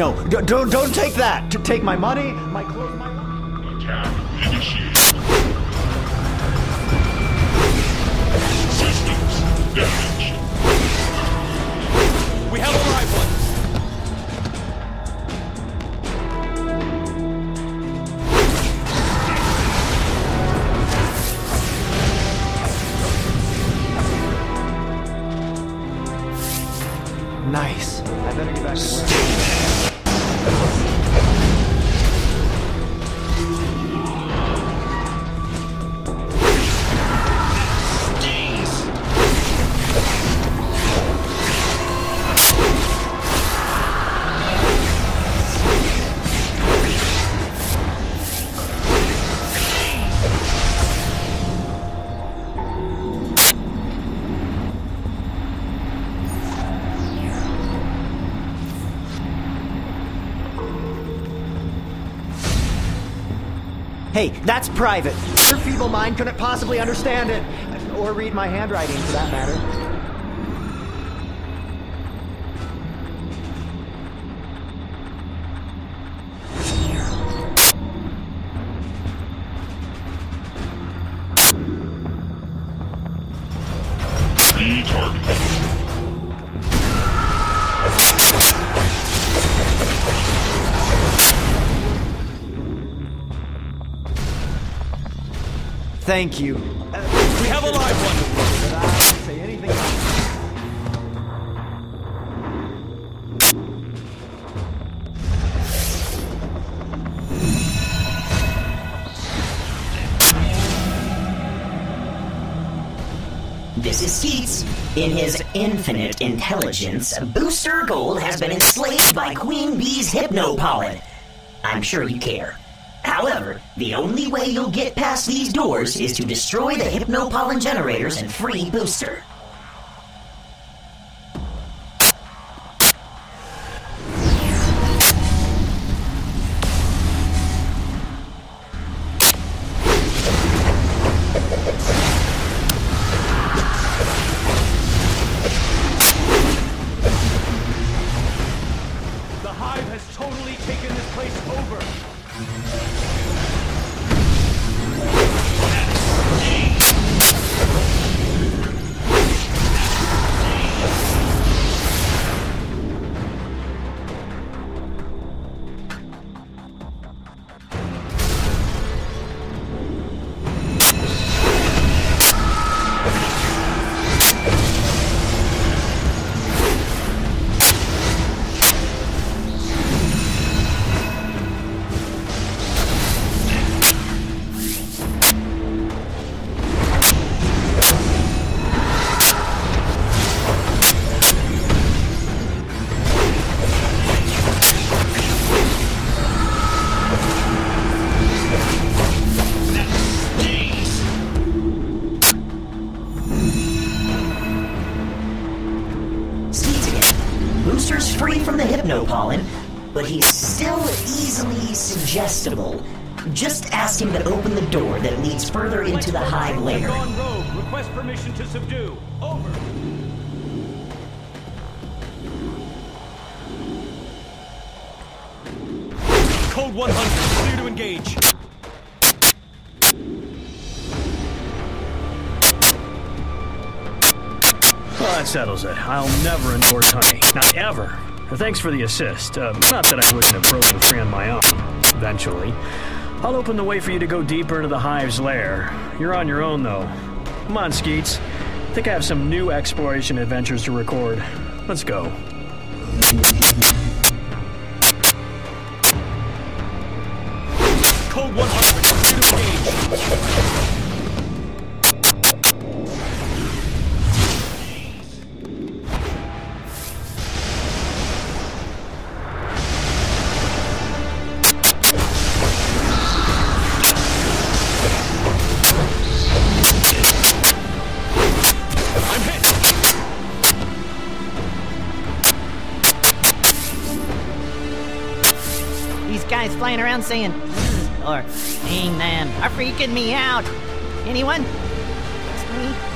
No, d- don't don't take that. To take my money, my clothes, my. Attack initiated. Systems damaged. We have a live one. Nice. I better get back to work. Hey, that's private. Your feeble mind couldn't possibly understand it. Or read my handwriting, for that matter. Thank you. We have a live one. Say anything. This is Skeets. In his infinite intelligence, Booster Gold has been enslaved by Queen Bee's hypnopollen. I'm sure you care. However, the only way you'll get past these doors is to destroy the hypnopollen generators and free Booster. Again. Free from the hypnopollen, but he's still easily suggestible. Just ask him to open the door that leads further into the hive lair. Request permission to subdue. Over. Code 100. Clear to engage. That settles it. I'll never endorse honey. Not ever. Thanks for the assist. Uh, not that I wouldn't have broken free on my own. Eventually. I'll open the way for you to go deeper into the hive's lair. You're on your own, though. Come on, Skeets. I think I have some new exploration adventures to record. Let's go. Code 100. These guys flying around saying or "Dang them, are freaking me out. Anyone? Me?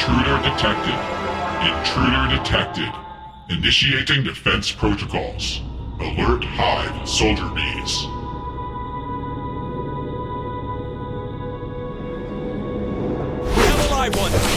Intruder detected. Intruder detected. Initiating defense protocols. Alert Hive Soldier Bees. Rebel I-1,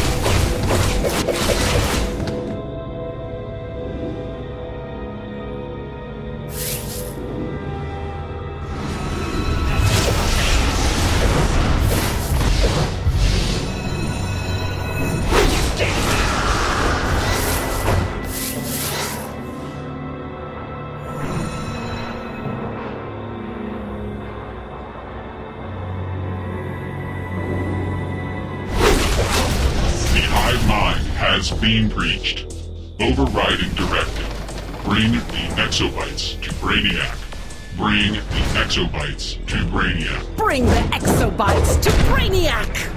Been breached. Overriding directive. Bring the exobytes to Brainiac. Bring the exobytes to Brainiac. Bring the exobytes to Brainiac!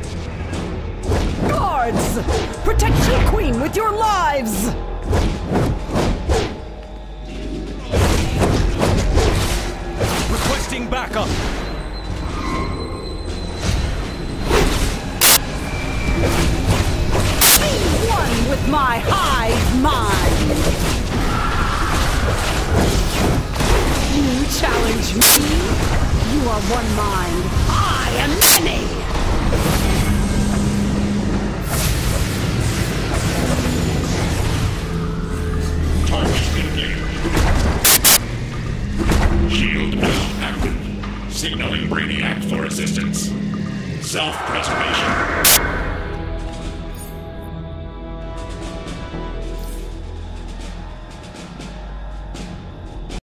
Guards! Protect your queen with your lives! Signaling Brainiac for assistance. Self-preservation.